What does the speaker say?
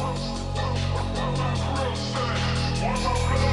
What my